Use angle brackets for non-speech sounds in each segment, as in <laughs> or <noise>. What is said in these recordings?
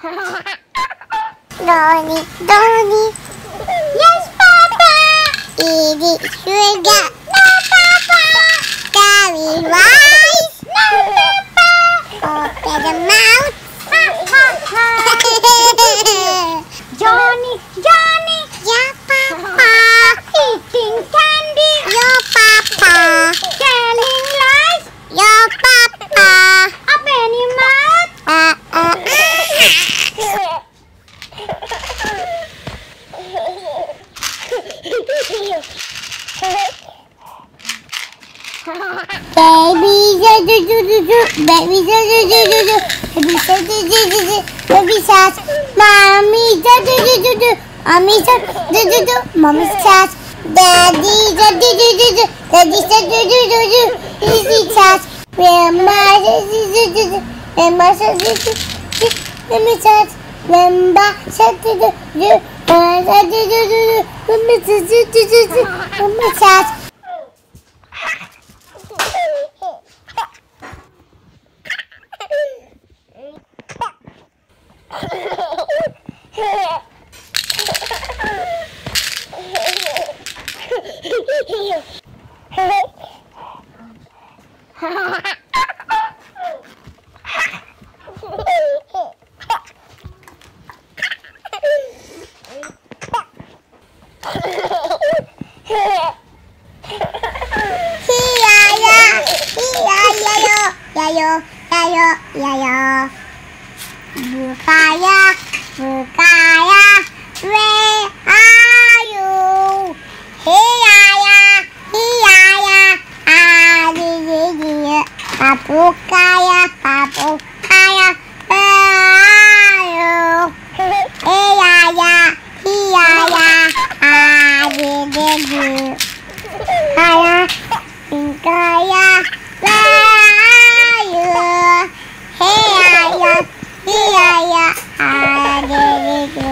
Donny, Donny. Yes, Papa. Eat it, sugar. No, Papa. Carry rice. No, Papa. Open the mouth. Do do do do baby shark do do do do baby shark do do do do baby shark mommy shark do do do do mommy shark do do do mommy shark daddy shark do do do do daddy shark do do do do easy shark grandma shark do do do do grandma shark do do do grandma shark grandma shark do do do 啊，这这这这，我们这这这这这，我们家。Ha ha ha! Do do do grandma shark Hiya, hiya, where are you? Hiya, hiya, adididiya. Papukaya, papukaya, where are you? Hiya, hiya, adididiya. Kaya, Hilaya Hadirigi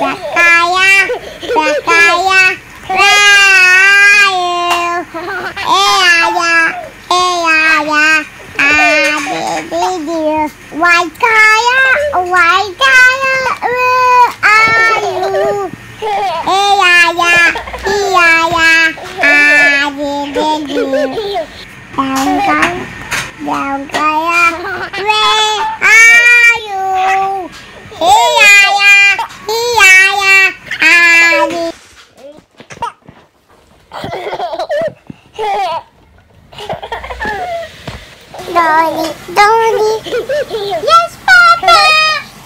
Zakaya Zakaya Rayu Eaya Eaya Hadirigi Waikaya Waikaya Ayu Eaya Eaya Hadirigi Down down Down kaya Rayu Dolly, Dolly. <laughs> Yes, Papa.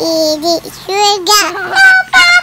Eat sugar. No, Papa.